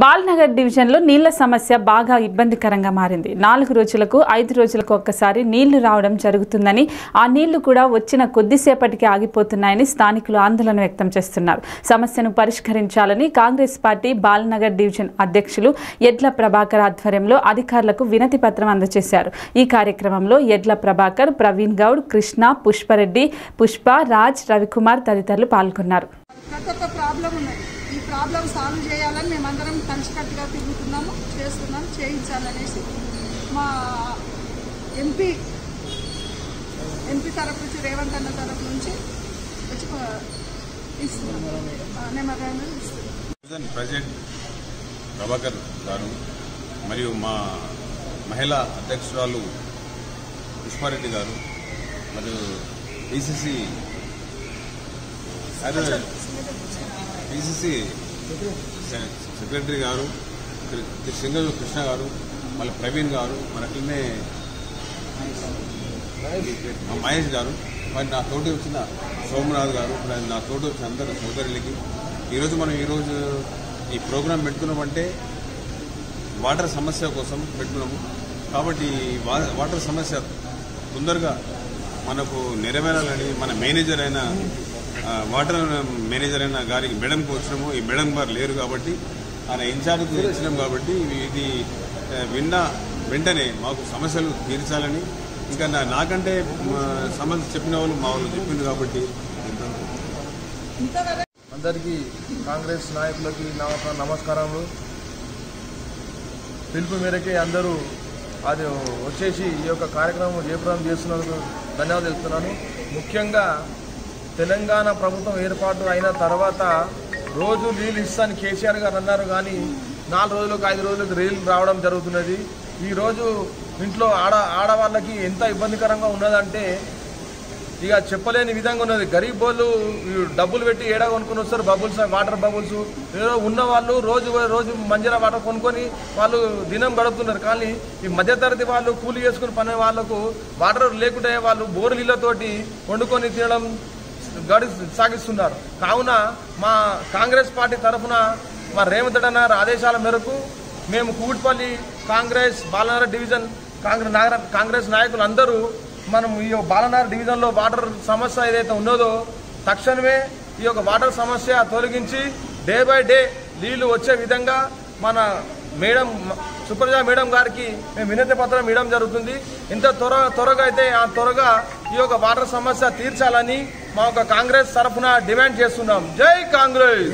బాల్నగర్ డివిజన్లో నీళ్ళ సమస్య బాగా ఇబ్బందికరంగా మారింది. నాలుగు రోజులకు ఐదు రోజులకు ఒక్కసారి నీళ్ళు రావడం జరుగుతుందని ఆ నీళ్ళు కూడా వచ్చిన కొద్దిసేపటికి ఆగిపోతున్నాయని స్థానికులు ఆందోళన వ్యక్తం చేస్తున్నారు. సమస్యను పరిష్కరించాలని కాంగ్రెస్ పార్టీ బాల్నగర్ డివిజన్ అధ్యక్షులు ఎడ్ల ప్రభాకర్ ఆధ్వర్యంలో అధికారులకు వినతి పత్రం అందజేశారు. ఈ కార్యక్రమంలో ఎడ్ల ప్రభాకర్ ప్రవీణ్ గౌడ్ కృష్ణ పుష్పరెడ్డి పుష్ప రాజ్ రవికుమార్ తదితరులు పాల్గొన్నారు. ప్రతి ఒక్క ప్రాబ్లం ఉన్నది ఈ ప్రాబ్లం సాల్వ్ చేయాలని మేమందరం కలిసికట్టుగా తిరుగుతున్నాము చేస్తున్నాము చేయించాలనేసి మా ఎంపీ ఎంపీ తరపు నుంచి రేవంత్ అన్న తరపు నుంచి వచ్చి ఇస్తున్నాం నెమ్మదిగా ప్రభాకర్ గారు మరియు మా మహిళా అధ్యక్షురాలు పుష్పారెడ్డి గారు మరియు అదే. పిసిసి సెక్రటరీ గారు సింగల్ కృష్ణ గారు మళ్ళీ ప్రవీణ్ గారు మన అట్లనే మా మహేష్ గారు. మరి నా తోటి వచ్చిన సోమనాథ్ గారు నా తోటి వచ్చిన అందరు సోదరులకి ఈరోజు మనం ఈరోజు ఈ ప్రోగ్రాం పెట్టుకున్నామంటే వాటర్ సమస్య కోసం పెట్టుకున్నాము. కాబట్టి వాటర్ సమస్య తొందరగా మనకు నెరవేరాలని మన మేనేజర్ అయిన వాటర్ మేనేజర్ అయిన గారికి మేడంకి వచ్చినాము ఈ మేడం గారు లేరు కాబట్టి ఆయన ఇన్ఛార్జ్కి వచ్చినాం కాబట్టి ఇది విన్న వెంటనే మాకు సమస్యలు తీర్చాలని. ఇంకా నా- నాకంటే సమస్య చెప్పిన వాళ్ళు మా వాళ్ళు చెప్పింది కాబట్టి అందరికీ కాంగ్రెస్ నాయకులకి నా నమస్కారములు. పిలుపు మేరకే అందరూ అది వచ్చేసి ఈ యొక్క కార్యక్రమం జయప్రదం చేస్తున్నందుకు ధన్యవాదాలు తెలుపుతున్నాను ముఖ్యంగా తెలంగాణ ప్రభుత్వం ఏర్పాటు అయిన తర్వాత రోజు నీళ్ళు ఇస్తాను కేసీఆర్ గారు అన్నారు కానీ నాలుగు రోజులకు ఐదు రోజులకు రైలు రావడం జరుగుతున్నది. ఈరోజు ఇంట్లో ఆడ ఆడవాళ్ళకి ఎంత ఇబ్బందికరంగా ఉన్నదంటే ఇక చెప్పలేని విధంగా ఉన్నది. గరీబ్ వాళ్ళు డబ్బులు పెట్టి ఏడా కొనుక్కొని వస్తారు? Bubbles water bubbles. ఏదో ఉన్నవాళ్ళు రోజు రోజు మంజీరా వాటర్ కొనుక్కొని వాళ్ళు దినం గడుపుతున్నారు. కానీ ఈ మధ్యతరగతి వాళ్ళు కూలి చేసుకుని పనే వాళ్ళకు వాటర్ లేకుంటే వాళ్ళు బోరు నీళ్ళతోటి వండుకొని తినడం గడి సాగిస్తున్నారు. కావున మా కాంగ్రెస్ పార్టీ తరఫున మా రేవంత్ రెడ్డి అన్న ఆదేశాల మేరకు మేము Kudipalli Congress Balanagar division Congress Nagara Congress నాయకులు అందరూ మనం ఈ బాలనగర్ డివిజన్లో వాటర్ సమస్య ఏదైతే ఉన్నదో తక్షణమే ఈ యొక్క వాటర్ సమస్య తొలగించి డే బై డే నీళ్ళు వచ్చే విధంగా మన మేడం సుప్రజ మేడం గారికి మేము వినతి పత్రం ఇవ్వడం జరుగుతుంది. ఇంత త్వర త్వరగా అయితే ఆ త్వరగా ఈ యొక్క వాటర్ సమస్య తీర్చాలని మా యొక్క కాంగ్రెస్ తరఫున డిమాండ్ చేస్తున్నాం. జై కాంగ్రెస్!